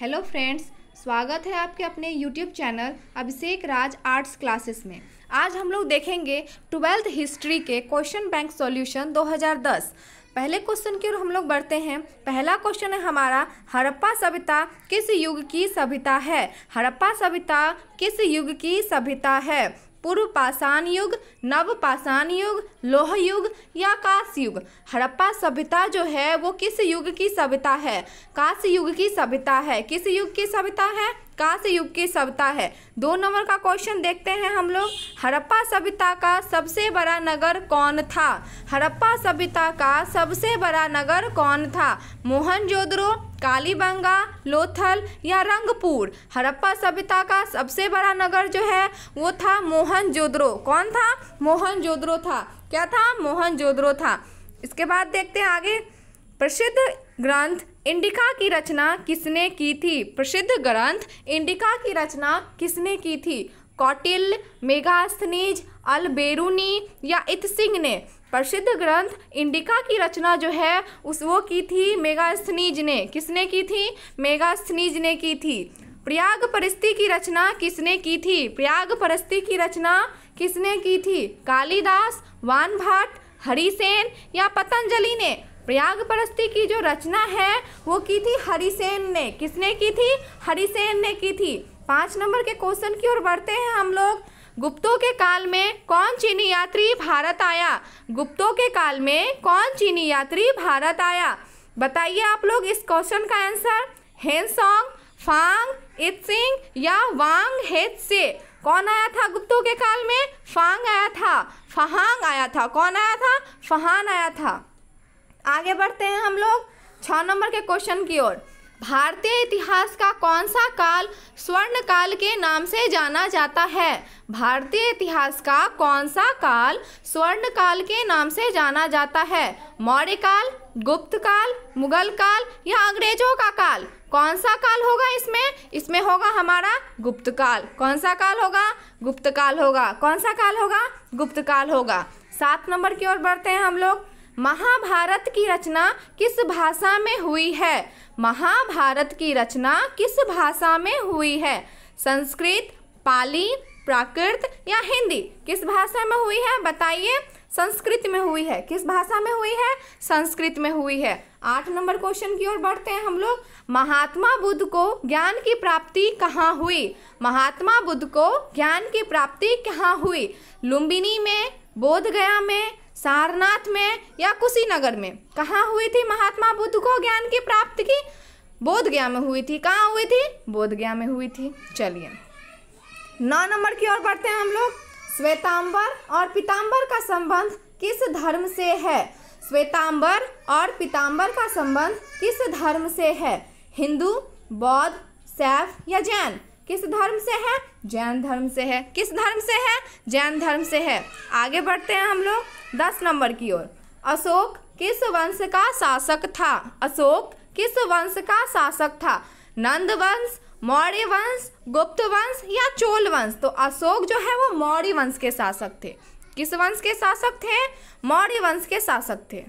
Hello friends, स्वागत है आपके अपने YouTube channel Abhishek Raj arts classes में। आज हम लोग देखेंगे ट्वेल्थ हिस्ट्री के क्वेश्चन बैंक सॉल्यूशन 2010 पहले क्वेश्चन की ओर हम लोग बढ़ते हैं। पहला क्वेश्चन है हमारा हड़प्पा सभ्यता किस युग की सभ्यता है? हड़प्पा सभ्यता किस युग की सभ्यता है? पूर्व पाषाण युग नव पाषाण युग लोह युग या कांस युग हड़प्पा सभ्यता जो है, वो किस युग की सभ्यता है? कांस युग की सभ्यता है। किस युग की सभ्यता है? कांस्य युग की सभ्यता है। दो नंबर का क्वेश्चन देखते हैं हम लोग। हड़प्पा सभ्यता का सबसे बड़ा नगर कौन था? हड़प्पा सभ्यता का सबसे बड़ा नगर कौन था? मोहनजोदड़ो कालीबंगा, लोथल या रंगपुर? हड़प्पा सभ्यता का सबसे बड़ा नगर जो है, वो था मोहनजोदड़ो कौन था? मोहनजोदड़ो था। क्या था? मोहनजोदड़ो था। इसके बाद देखते हैं आगे। प्रसिद्ध ग्रंथ इंडिका की रचना किसने की थी? प्रसिद्ध ग्रंथ इंडिका की रचना किसने की थी? कौटिल्य मेगास्थनीज अलबेरूनी या इतसिंह ने? प्रसिद्ध ग्रंथ इंडिका की रचना जो है, उस वो की थी मेगास्थनीज ने। किसने की थी? मेगास्थनीज ने की थी। प्रयाग परिस्थिति की रचना किसने की थी? प्रयाग परिस्थिति की रचना किसने की थी? कालिदास वान भट्ट हरिसेन या पतंजलि ने? प्रयाग परस्ती की जो रचना है, वो की थी हरिसेन ने। किसने की थी? हरिसेन ने की थी। पाँच नंबर के क्वेश्चन की ओर बढ़ते हैं हम लोग। गुप्तों के काल में कौन चीनी यात्री भारत आया? गुप्तों के काल में कौन चीनी यात्री भारत आया? बताइए आप लोग इस क्वेश्चन का आंसर। हेनसोंग फांग इतसिंग या वांग हेत से? कौन आया था गुप्तों के काल में? फांग आया था। फहांग आया था। कौन आया था? फहान आया था। आगे बढ़ते हैं हम लोग। छः नंबर के क्वेश्चन की ओर। भारतीय इतिहास का कौन सा काल स्वर्ण काल के नाम से जाना जाता है? भारतीय इतिहास का कौन सा काल स्वर्ण काल के नाम से जाना जाता है? मौर्य काल, गुप्त काल, मुगल काल या अंग्रेज़ों का काल? कौन सा काल होगा इसमें? इसमें होगा हमारा गुप्त काल। कौन सा काल होगा? गुप्त काल होगा। कौन सा काल होगा? गुप्त काल होगा। सात नंबर की ओर बढ़ते हैं हम लोग। महाभारत की रचना किस भाषा में हुई है? महाभारत की रचना किस भाषा में हुई है? संस्कृत, पाली, प्राकृत या हिंदी? किस भाषा में हुई है? बताइए। संस्कृत में हुई है। किस भाषा में हुई है? संस्कृत में हुई है। आठ नंबर क्वेश्चन की ओर बढ़ते हैं हम लोग। महात्मा बुद्ध को ज्ञान की प्राप्ति कहाँ हुई? महात्मा बुद्ध को ज्ञान की प्राप्ति कहाँ हुई? लुम्बिनी में बोध गया में सारनाथ में या कुशीनगर में? कहाँ हुई थी महात्मा बुद्ध को ज्ञान की प्राप्ति की? बोध गया में हुई थी। कहाँ हुई थी? बोध गया में हुई थी। चलिए। नौ नंबर की ओर बढ़ते हैं हम लोग। श्वेतांबर और पीताम्बर का संबंध किस धर्म से है? श्वेतांबर और पीताम्बर का संबंध किस धर्म से है? हिंदू, बौद्ध, सैफ या जैन? किस धर्म से है? जैन धर्म से है। किस धर्म से है? जैन धर्म से है। आगे बढ़ते हैं हम लोग दस नंबर की ओर। अशोक किस वंश का शासक था? अशोक किस वंश का शासक था? नंद वंश, मौर्य वंश, गुप्त वंश या चोल वंश? तो अशोक जो है वो मौर्य वंश के शासक थे। किस वंश के शासक थे? मौर्य वंश के शासक थे।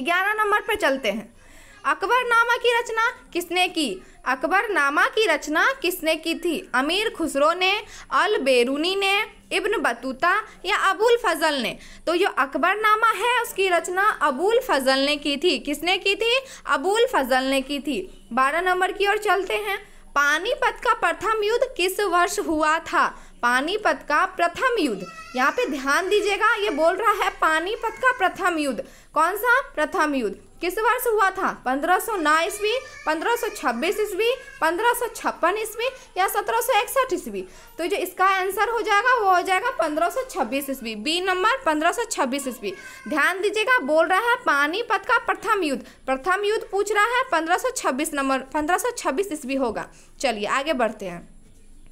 ग्यारह नंबर पर चलते हैं। अकबरनामा की रचना किसने की? अकबरनामा की रचना किसने की थी? अमीर खुसरो ने, अल बेरूनी ने, इब्न बतूता या अबुल फजल ने? तो जो अकबरनामा है उसकी रचना अबुल फजल ने की थी। किसने की थी? अबुल फजल ने की थी। बारह नंबर की ओर चलते हैं। पानीपत का प्रथम युद्ध किस वर्ष हुआ था? पानीपत का प्रथम युद्ध। यहाँ पे ध्यान दीजिएगा, ये बोल रहा है पानीपत का प्रथम युद्ध। कौन सा? प्रथम युद्ध। किस वर्ष हुआ था? पंद्रह सौ नौ ईस्वी, पंद्रह सौ छब्बीस ईस्वी, पंद्रह सौ छप्पन ईस्वी या सत्रह सौ इकसठ ईस्वी? तो जो इसका आंसर हो जाएगा, वो हो जाएगा पंद्रह सौ छब्बीस ईस्वी। बी नंबर, पंद्रह सौ छब्बीस ईस्वी। ध्यान दीजिएगा, बोल रहा है पानीपत का प्रथम युद्ध। प्रथम युद्ध पूछ रहा है पंद्रह सौ छब्बीस नंबर, पंद्रह सौ छब्बीस ईस्वी होगा। चलिए, आगे बढ़ते हैं।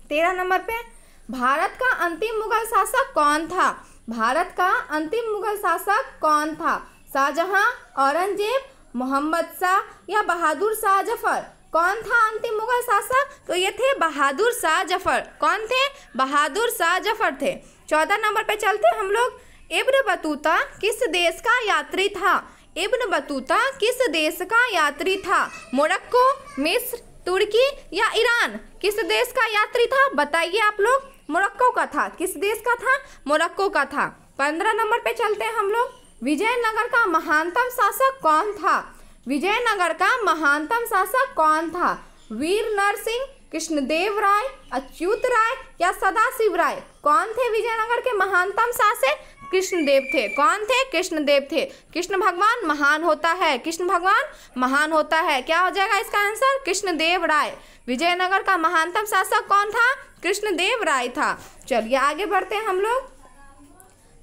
तेरह नंबर पे, भारत का अंतिम मुगल शासक कौन था? भारत का अंतिम मुगल शासक कौन था? शाहजहां, औरंगज़ेब, मोहम्मद शाह या बहादुर शाह ज़फ़र। कौन था अंतिम मुगल शासक? तो ये थे बहादुर शाह ज़फ़र। कौन थे? बहादुर शाह ज़फ़र थे। चौदह नंबर पे चलते हम लोग। इब्न बतूता किस देश का यात्री था? इब्न बतूता किस देश का यात्री था? मोरक्को, मिस्र, तुर्की या ईरान? किस देश का यात्री था? बताइए आप लोग। मोरक्को का था। किस देश का था? मोरक्को का था। पंद्रह नंबर पे चलते हैं हम लोग। विजयनगर का महानतम शासक कौन था? विजयनगर का महानतम शासक कौन था? वीर नरसिंह, कृष्णदेव राय, अच्युत राय या सदाशिव राय? कौन थे विजयनगर के महानतम शासक? कृष्णदेव थे। कौन थे? कृष्णदेव थे। कृष्ण भगवान महान होता है। कृष्ण भगवान महान होता है। क्या हो जाएगा इसका आंसर? कृष्णदेव राय। विजयनगर का महानतम शासक कौन था? कृष्णदेव राय था। चलिए आगे बढ़ते हैं हम लोग।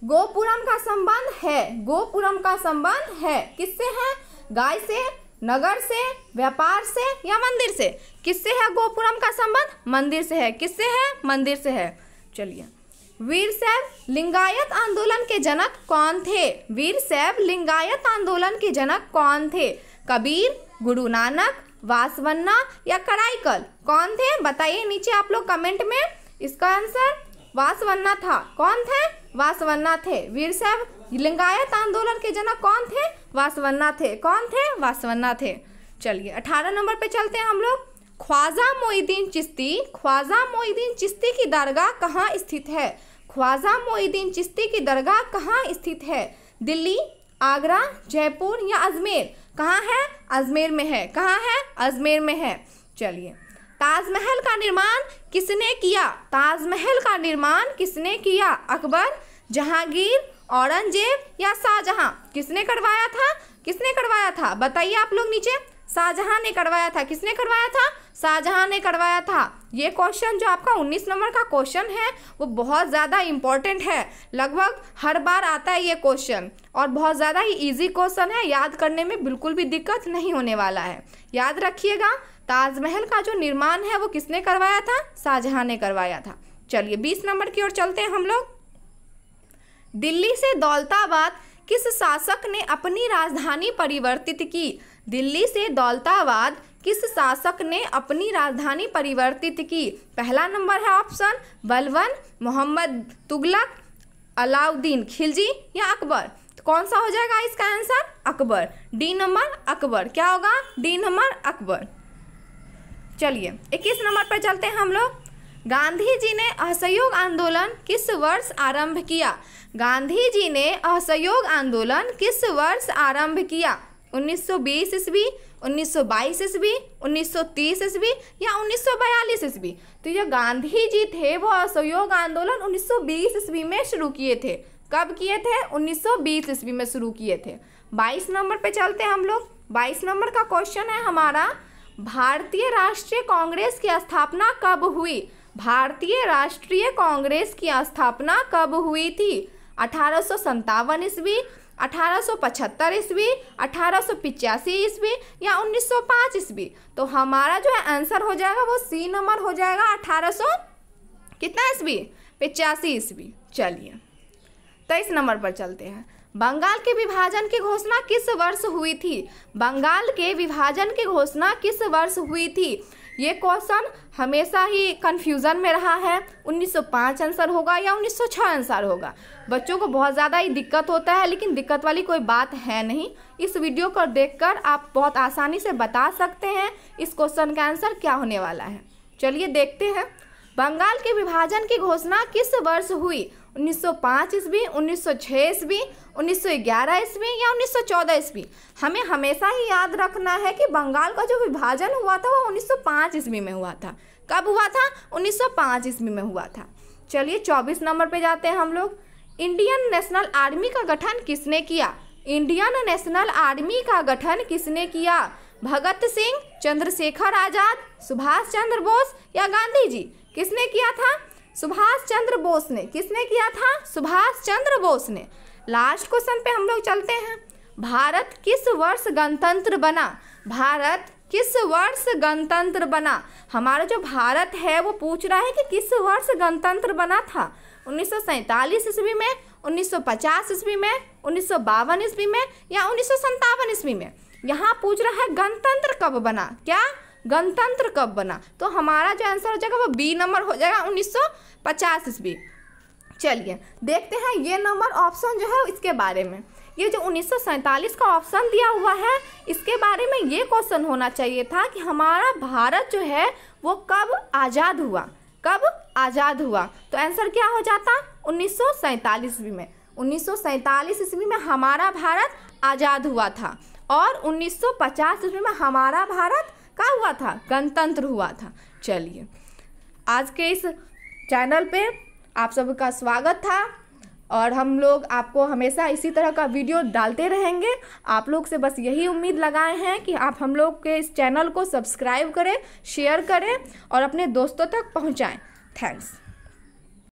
गोपुरम का संबंध है। गोपुरम का संबंध है। किससे है? गाय से, नगर से, व्यापार से या मंदिर से? किससे है गोपुरम का संबंध? मंदिर से है। किससे है? मंदिर से है। चलिए। वीर सैब लिंगायत आंदोलन के जनक कौन थे? वीर सैब लिंगायत आंदोलन के जनक कौन थे? कबीर, गुरु नानक, वासवन्ना या कराईकल? कौन थे? बताइए नीचे आप लोग कमेंट में। इसका आंसर वासवन्ना था। कौन थे? वासवन्ना थे। वीर साहब, लिंगायत आंदोलन के जनक कौन थे? वासवन्ना थे। कौन थे? वासवन्ना थे। चलिए, अठारह नंबर पे चलते हैं हम लोग। ख्वाजा मोइदीन चिश्ती, ख्वाजा मोइदीन चिश्ती की दरगाह कहाँ स्थित है? ख्वाजा मोइदीन चिश्ती की दरगाह कहाँ स्थित है? दिल्ली, आगरा, जयपुर या अजमेर? कहाँ है? अजमेर में है। कहाँ है? अजमेर में है। चलिए ताजमहल का निर्माण किसने किया? ताजमहल का निर्माण किसने किया? अकबर, जहांगीर, औरंगज़ेब या शाहजहां? किसने करवाया था? किसने करवाया था? बताइए आप लोग नीचे। शाहजहां ने करवाया था। किसने करवाया था? शाहजहां ने करवाया था। ये क्वेश्चन जो आपका 19 नंबर का क्वेश्चन है, वो बहुत ज़्यादा इम्पोर्टेंट है। लगभग हर बार आता है ये क्वेश्चन और बहुत ज़्यादा ही इजी क्वेश्चन है। याद करने में बिल्कुल भी दिक्कत नहीं होने वाला है। याद रखिएगा ताजमहल का जो निर्माण है, वो किसने करवाया था? शाहजहां ने करवाया था। चलिए बीस नंबर की ओर चलते हैं हम लोग। दिल्ली से दौलताबाद, किस शासक ने अपनी राजधानी परिवर्तित की? दिल्ली से दौलताबाद, किस शासक ने अपनी राजधानी परिवर्तित की? पहला नंबर है ऑप्शन, बलवन, मोहम्मद तुगलक, अलाउद्दीन खिलजी या अकबर? तो कौन सा हो जाएगा इसका answer? Akbar. D number, Akbar. क्या होगा? D number, Akbar. चलिए, इक्कीस नंबर पर चलते हैं हम लोग। गांधी जी ने असहयोग आंदोलन किस वर्ष आरंभ किया? गांधी जी ने असहयोग आंदोलन किस वर्ष आरंभ किया? 1920 ईस्वी 1922 ईस्वी 1930 ईस्वी या 1942 ईस्वी? तो जो गांधी जी थे, वो असहयोग आंदोलन 1920 ईस्वी में शुरू किए थे। कब किए थे? 1920 ईस्वी में शुरू किए थे। 22 नंबर पे चलते हैं हम लोग। 22 नंबर का क्वेश्चन है हमारा भारतीय राष्ट्रीय कांग्रेस की स्थापना कब हुई? भारतीय राष्ट्रीय कांग्रेस की स्थापना कब हुई थी? अठारह सौ ईस्वी, अठारह सौ पचहत्तर ईस्वी, अठारह सौ पिचासी ईस्वी या उन्नीस सौ पाँच ईस्वी? तो हमारा जो है आंसर हो जाएगा वो सी नंबर हो जाएगा अठारह सौ कितना ईस्वी? पिचासी ईस्वी। चलिए, तेईस नंबर पर चलते हैं। बंगाल के विभाजन की घोषणा किस वर्ष हुई थी? बंगाल के विभाजन की घोषणा किस वर्ष हुई थी? ये क्वेश्चन हमेशा ही कन्फ्यूज़न में रहा है। 1905 आंसर होगा या 1906 आंसर होगा? बच्चों को बहुत ज़्यादा ही दिक्कत होता है, लेकिन दिक्कत वाली कोई बात है नहीं। इस वीडियो को देखकर आप बहुत आसानी से बता सकते हैं इस क्वेश्चन का आंसर क्या होने वाला है। चलिए देखते हैं। बंगाल के विभाजन की घोषणा किस वर्ष हुई? 1905 ईस्वी 1906 ईस्वी 1911 ईस्वी या 1914 ईस्वी। हमें हमेशा ही याद रखना है कि बंगाल का जो विभाजन हुआ था, वो 1905 ईस्वी में हुआ था। कब हुआ था? 1905 ईस्वी में हुआ था। चलिए 24 नंबर पे जाते हैं हम लोग। इंडियन नेशनल आर्मी का गठन किसने किया? इंडियन नेशनल आर्मी का गठन किसने किया? भगत सिंह, चंद्रशेखर आज़ाद, सुभाष चंद्र बोस या गांधी जी? किसने किया था? सुभाष चंद्र बोस ने। किसने किया था? सुभाष चंद्र बोस ने। लास्ट क्वेश्चन पे हम लोग चलते हैं। भारत किस वर्ष गणतंत्र बना? भारत किस वर्ष गणतंत्र बना? हमारा जो भारत है, वो पूछ रहा है कि किस वर्ष गणतंत्र बना था? उन्नीस ईस्वी में 1950 ईस्वी में, उन्नीस सौ बावन ईस्वी में या उन्नीस ईस्वी में? यहाँ पूछ रहा है, गणतंत्र कब बना? क्या? गणतंत्र कब बना? तो हमारा जो आंसर हो जाएगा वो बी नंबर हो जाएगा उन्नीस सौ पचास ईस्वी चलिए, देखते हैं ये नंबर ऑप्शन जो है इसके बारे में। ये जो उन्नीस सौ सैंतालीस का ऑप्शन दिया हुआ है, इसके बारे में ये क्वेश्चन होना चाहिए था कि हमारा भारत जो है वो कब आज़ाद हुआ? कब आज़ाद हुआ? तो आंसर क्या हो जाता? उन्नीस ईस्वी में। उन्नीस सौ सैंतालीस ईस्वी में हमारा भारत आज़ाद हुआ था और 1950 ईस्वी में हमारा भारत का हुआ था, गणतंत्र हुआ था। चलिए, आज के इस चैनल पे आप सबका स्वागत था और हम लोग आपको हमेशा इसी तरह का वीडियो डालते रहेंगे। आप लोग से बस यही उम्मीद लगाए हैं कि आप हम लोग के इस चैनल को सब्सक्राइब करें, शेयर करें और अपने दोस्तों तक पहुंचाएँ। थैंक्स।